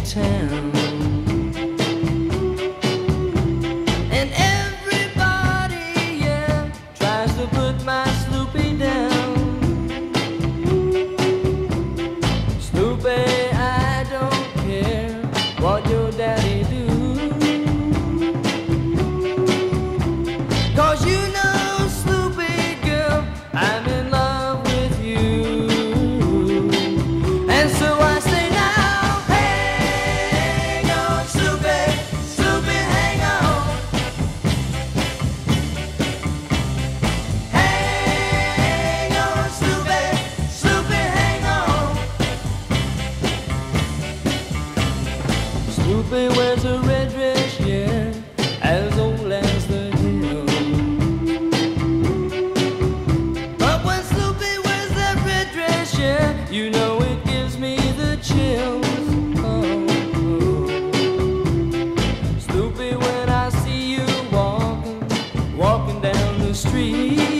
town. Sloopy wears a red dress, yeah, as old as the. But when wears that red dress, yeah, you know it gives me the chills. When I see you walking, walking down the street,